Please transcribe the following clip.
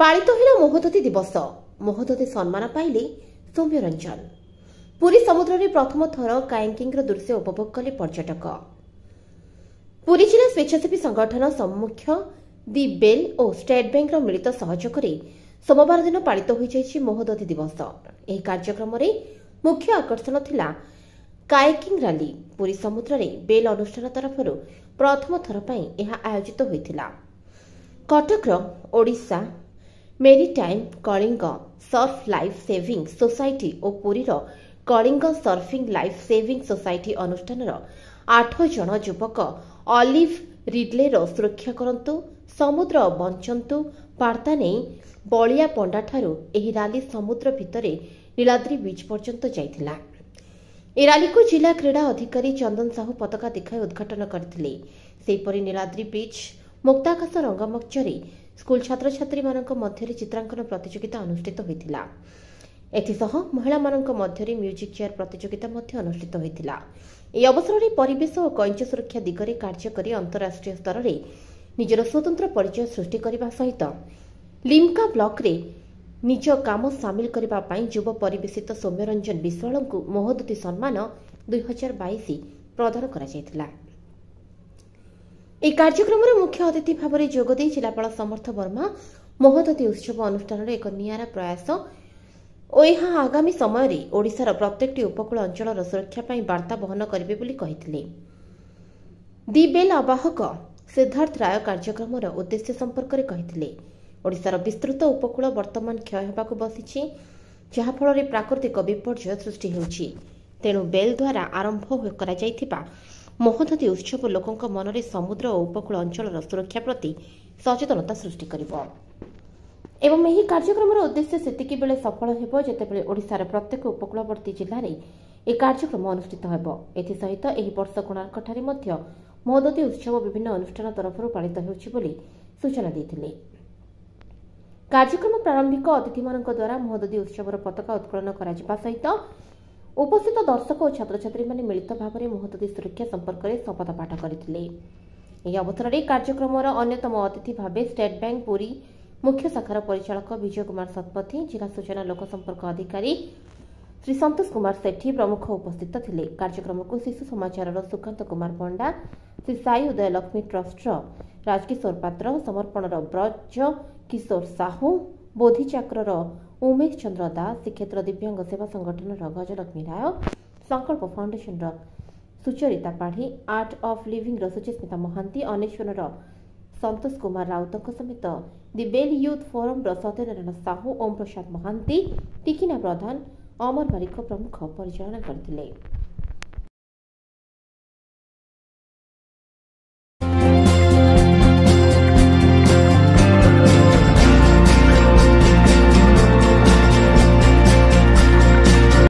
ପାଳିତ ହେଲା ମହୋଦଧି ଦିବସ। ମହୋଦଧି ସମ୍ମାନ ପାଇଲେ ସୌମ୍ୟ ରଞ୍ଜନ ପୁରୀ ସମୁଦ୍ରରେ ପ୍ରଥମ ଥର କାୟାକିଂର ଦୃଶ୍ୟ ଉପଭୋଗ କଲେ ପର୍ଯ୍ୟଟକ। ପୁରୀ ଜିଲ୍ଲା ସ୍ୱେଚ୍ଛାସେବୀ ସଂଗଠନ ସମ୍ମୁଖ୍ୟ ଦି ବେଲ୍ ଓ ଷ୍ଟେଟ୍ ବ୍ୟାଙ୍କର ମିଳିତ ସହଯୋଗରେ ସୋମବାର ଦିନ ପାଳିତ ହୋଇଯାଇଛି ମହୋଦଧି ଦିବସ। ଏହି କାର୍ଯ୍ୟକ୍ରମରେ ମୁଖ୍ୟ ଆକର୍ଷଣ ଥିଲା କାୟାକିଂ ରାଲି। ପୁରୀ ସମୁଦ୍ରରେ ବେଲ୍ ଅନୁଷ୍ଠାନ ତରଫରୁ ପ୍ରଥମ ଥର ପାଇଁ ଏହା ଆୟୋଜିତ ହୋଇଥିଲା। କଟକର Odisha maritime Kalinga surf life saving society ଓ ପୁରୀର Kalinga surfing life saving society ଅନୁଷ୍ଠାନର ଆଠ ଜଣ ଯୁବକ ଅଲିଭ୍ ରିଡ୍ଲେର ସୁରକ୍ଷା କରନ୍ତୁ ସମୁଦ୍ର ବଞ୍ଚନ୍ତୁ ବାର୍ତ୍ତା ନେଇ ବଳିଆ ପଣ୍ଡାଠାରୁ ଏହି ରାଲି ସମୁଦ୍ର ଭିତରେ ନୀଳାଦ୍ରି ବିଚ୍ ପର୍ଯ୍ୟନ୍ତ ଯାଇଥିଲା। ଏହି ରାଲିକୁ ଜିଲ୍ଲା କ୍ରୀଡ଼ା ଅଧିକାରୀ ଚନ୍ଦନ ସାହୁ ପତାକା ଦେଖାଇ ଉଦ୍ଘାଟନ କରିଥିଲେ। ସେହିପରି ନୀଳାଦ୍ରି ବିଚ୍ ମୁକ୍ତାକାଶ ରଙ୍ଗମଞ୍ଚରେ ସ୍କୁଲ ଛାତ୍ରଛାତ୍ରୀମାନଙ୍କ ମଧ୍ୟରେ ଚିତ୍ରାଙ୍କନ ପ୍ରତିଯୋଗିତା ଅନୁଷ୍ଠିତ ହୋଇଥିଲା। ଏଥିସହ ମହିଳାମାନଙ୍କ ମଧ୍ୟରେ ମ୍ୟୁଜିକ୍ ଚେୟାର ପ୍ରତିଯୋଗିତା ମଧ୍ୟ ଅନୁଷ୍ଠିତ ହୋଇଥିଲା। ଏହି ଅବସରରେ ପରିବେଶ ଓ କଇଁଚ ସୁରକ୍ଷା ଦିଗରେ କାର୍ଯ୍ୟ କରି ଅନ୍ତରାଷ୍ଟ୍ରୀୟ ସ୍ତରରେ ନିଜର ସ୍ୱତନ୍ତ୍ର ପରିଚୟ ସୃଷ୍ଟି କରିବା ସହିତ ଲିମ୍କା ବ୍ଲକରେ ନିଜ କାମ ସାମିଲ କରିବା ପାଇଁ ଯୁବ ପରିବେଶିତ ସୌମ୍ୟରଞ୍ଜନ ବିଶ୍ୱାଳଙ୍କୁ ମହୋଦଧି ସମ୍ମାନ ଦୁଇ ହଜାର ବାଇଶ ପ୍ରଦାନ କରାଯାଇଥିଲା। ଏହି କାର୍ଯ୍ୟକ୍ରମରେ ମୁଖ୍ୟ ଅତିଥି ଭାବରେ ଯୋଗଦେଇ ଜିଲ୍ଲାପାଳ ସମର୍ଥ ବର୍ମା ମହୋଦଧି ଉତ୍ସବ ଅନୁଷ୍ଠାନରେ ଏକ ନିଆରା ପ୍ରୟାସ ଓ ଏହା ଆଗାମୀ ସମୟରେ ଓଡ଼ିଶାର ପ୍ରତ୍ୟେକଟି ଉପକୂଳ ଅଞ୍ଚଳର ସୁରକ୍ଷା ପାଇଁ ବାର୍ତ୍ତା ବହନ କରିବେ ବୋଲି କହିଥିଲେ। ଦି ବେଲ୍ ଆବାହକ ସିଦ୍ଧାର୍ଥ ରାୟ କାର୍ଯ୍ୟକ୍ରମର ଉଦ୍ଦେଶ୍ୟ ସମ୍ପର୍କରେ କହିଥିଲେ ଓଡ଼ିଶାର ବିସ୍ତୃତ ଉପକୂଳ ବର୍ତ୍ତମାନ କ୍ଷୟ ହେବାକୁ ବସିଛି ଯାହାଫଳରେ ପ୍ରାକୃତିକ ବିପର୍ଯ୍ୟୟ ସୃଷ୍ଟି ହେଉଛି। ତେଣୁ ବେଲ୍ ଦ୍ୱାରା ଆରମ୍ଭ କରାଯାଇଥିବା ମହୋଦଧି ଉତ୍ସବ ଲୋକଙ୍କ ମନରେ ସମୁଦ୍ର ଓ ଉପକୂଳ ଅଞ୍ଚଳର ସୁରକ୍ଷା ପ୍ରତି ସଚେତନତା ସୃଷ୍ଟି କରିବ। ଏବଂ ଏହି କାର୍ଯ୍ୟକ୍ରମର ଉଦ୍ଦେଶ୍ୟ ସେତିକିବେଳେ ସଫଳ ହେବ ଯେତେବେଳେ ଓଡ଼ିଶାର ପ୍ରତ୍ୟେକ ଉପକୂଳବର୍ତ୍ତୀ ଜିଲ୍ଲାରେ ଏହି କାର୍ଯ୍ୟକ୍ରମ ଅନୁଷ୍ଠିତ ହେବ। ଏଥିସହିତ ଏହି ବର୍ଷ କୋଣାର୍କଠାରେ ମଧ୍ୟ ମହୋଦଧି ଉତ୍ସବ ବିଭିନ୍ନ ଅନୁଷ୍ଠାନ ତରଫରୁ ପାଳିତ ହେଉଛି ବୋଲି ସୂଚନା ଦେଇଥିଲେ। କାର୍ଯ୍ୟକ୍ରମ ପ୍ରାରମ୍ଭିକ ଅତିଥିମାନଙ୍କ ଦ୍ୱାରା ମହୋଦଧି ଉତ୍ସବର ପତାକା ଉତ୍ତୋଳନ କରାଯିବା ସହିତ ଉପସ୍ଥିତ ଦର୍ଶକ ଓ ଛାତ୍ରଛାତ୍ରୀମାନେ ମିଳିତ ଭାବରେ ମହୋଦଧି ସୁରକ୍ଷା ସମ୍ପର୍କରେ ଶପଥ ପାଠ କରିଥିଲେ। ଏହି ଅବସରରେ କାର୍ଯ୍ୟକ୍ରମର ଅନ୍ୟତମ ଅତିଥି ଭାବେ ଷ୍ଟେଟ୍ ବ୍ୟାଙ୍କ ପୁରୀ ମୁଖ୍ୟ ଶାଖାର ପରିଚାଳକ ବିଜୟ କୁମାର ଶତପଥୀ ଜିଲ୍ଲା ସୂଚନା ଲୋକସମ୍ପର୍କ ଅଧିକାରୀ ଶ୍ରୀ ସନ୍ତୋଷ କୁମାର ସେଠୀ ପ୍ରମୁଖ ଉପସ୍ଥିତ ଥିଲେ। କାର୍ଯ୍ୟକ୍ରମକୁ ଶିଶୁ ସମାଚାରର ସୁକାନ୍ତ କୁମାର ପଣ୍ଡା ଶ୍ରୀ ସାଇ ଉଦୟ ଲକ୍ଷ୍ମୀ ଟ୍ରଷ୍ଟର ରାଜକିଶୋର ପାତ୍ର ସମର୍ପଣର ବ୍ରଜ କିଶୋର ସାହୁ ବୋଧିଚାକ୍ରର ଉମେଶ ଚନ୍ଦ୍ର ଦାସ ଶ୍ରୀକ୍ଷେତ୍ର ଦିବ୍ୟାଙ୍ଗ ସେବା ସଂଗଠନର ଗଜଲକ୍ଷ୍ମୀ ରାୟ ସଂକଳ୍ପ ଫାଉଣ୍ଡେସନର ସୁଚରିତା ପାଢ଼ୀ ଆର୍ଟ ଅଫ୍ ଲିଭିଂର ସୁଚିସ୍ମିତା ମହାନ୍ତି ଅନେଶ୍ୱରର ସନ୍ତୋଷ କୁମାର ରାଉତଙ୍କ ସମେତ ଦି ବେଲ୍ ୟୁଥ୍ ଫୋରମର ସତ୍ୟନାରାୟଣ ସାହୁ ଓମ୍ ପ୍ରସାଦ ମହାନ୍ତି ଟିକିନା ପ୍ରଧାନ ଅମର ବାରିକ ପ୍ରମୁଖ ପରିଚାଳନା କରିଥିଲେ।